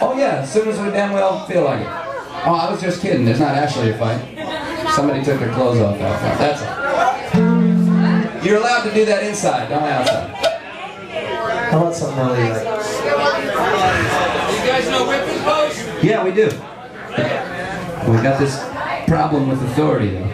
Oh yeah, as soon as we damn well feel like it. Oh, I was just kidding. There's not actually a fight. Somebody took their clothes off outside. That's all. You're allowed to do that inside, not outside. How about something really like... You guys know whipping post? Yeah, we do. We got this problem with authority, though.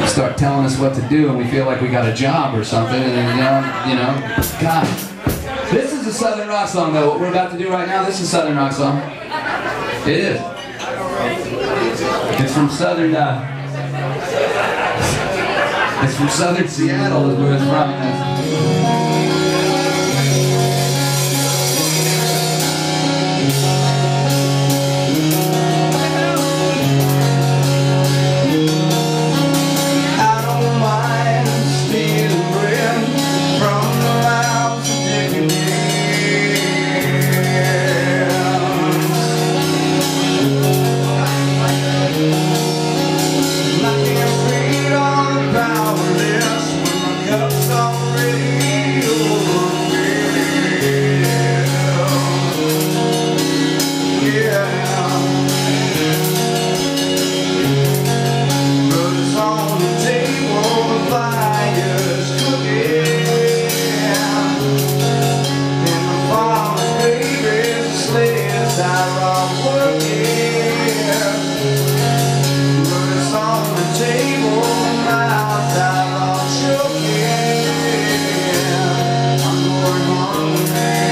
You start telling us what to do, and we feel like we got a job or something, and then, you know, you know, God. This is a Southern rock song, though. What we're about to do right now, this is a Southern rock song. It is. It's from Southern, uh, it's from Southern Seattle is where it's from. mão.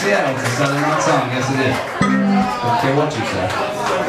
Seattle. It's a Southern song. Yes, it is. Don't care what you say.